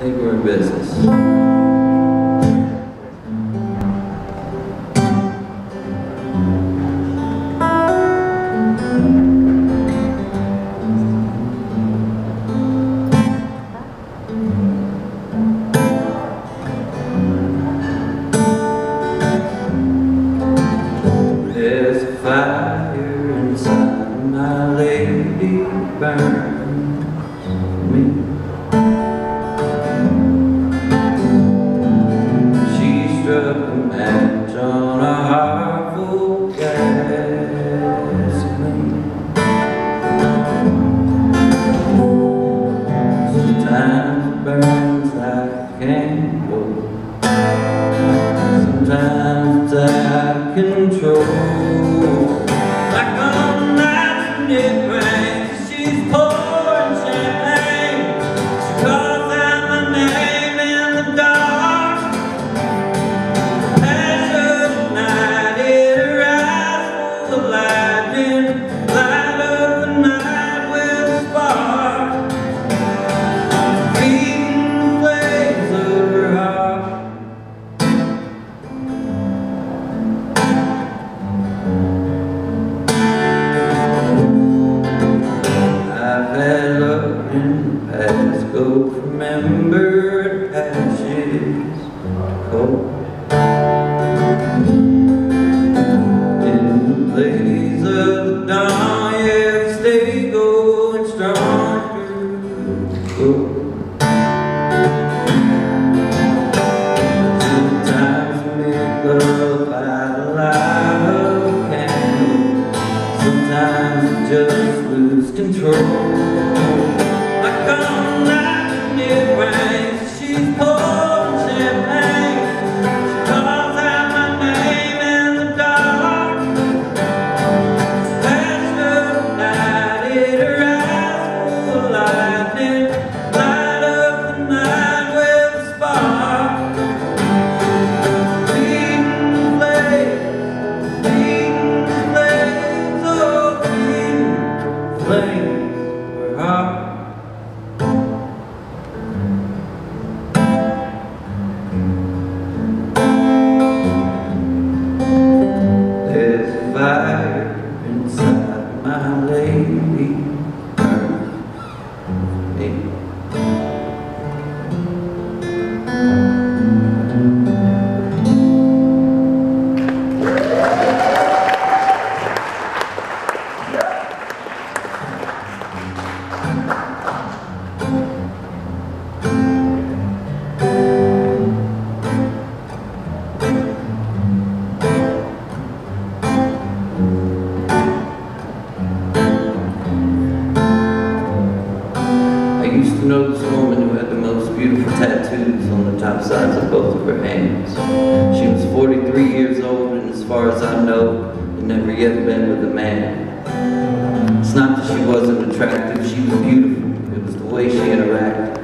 think we're in business. There's past go from ember were hot. Sides of both of her hands. She was 43 years old, and as far as I know, had never yet been with a man. It's not that she wasn't attractive, she was beautiful. It was the way she interacted.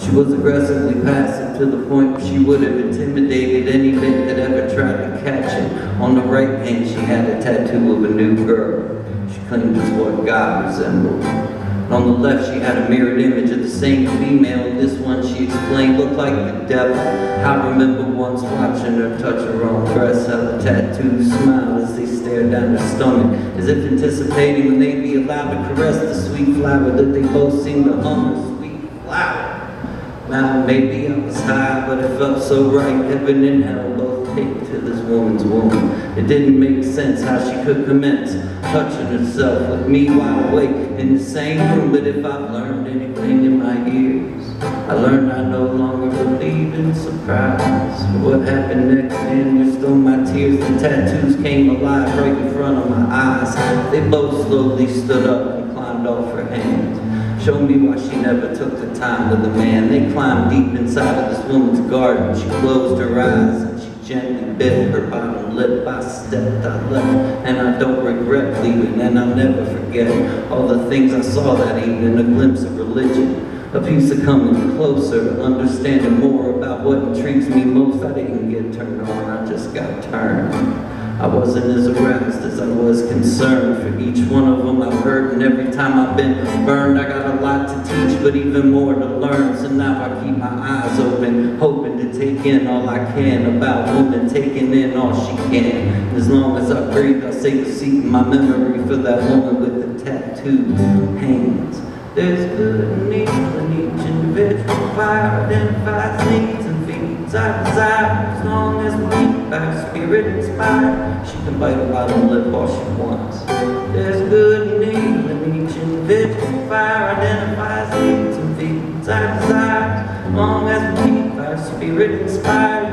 She was aggressively passive to the point she would have intimidated any man that ever tried to catch it. On the right hand, she had a tattoo of a new girl. She claimed it's what God resembled. On the left, she had a mirrored image of the same female. This one, she explained, looked like the devil. I remember once watching her touch her own breast, how a tattoos smiled as they stared down her stomach, as if anticipating when they'd be allowed to caress the sweet flower that they both seemed to hum sweet flower. Now maybe I was high, but it felt so right. Heaven and hell take to this woman's womb. It didn't make sense how she could commence touching herself with me wide awake in the same room. But if I've learned anything in my years, I learned I no longer believe in surprise. What happened next, man, you're still my tears. The tattoos came alive right in front of my eyes. They both slowly stood up and climbed off her hands. Showed me why she never took the time with a man. They climbed deep inside of this woman's garden. She closed her eyes gently bit her bottom lip. I stepped, I left, and I don't regret leaving. And I'll never forget all the things I saw that evening. A glimpse of religion, a piece of coming closer, understanding more about what intrigues me most. I didn't get turned on, I just got turned. I wasn't as aroused as I was concerned for each one of them I've heard and every time I've been burned I got a lot to teach but even more to learn so now I keep my eyes open take in all I can about woman taking in all she can. As long as I breathe I'll save a seat in my memory for that woman with the tattooed hands. There's good and evil in each individual fire identifies needs and feeds our desire as long as we keep our spirit inspired she can bite a bottom lip all she wants. There's good and evil in each individual fire identifies needs and feeds our desire can bite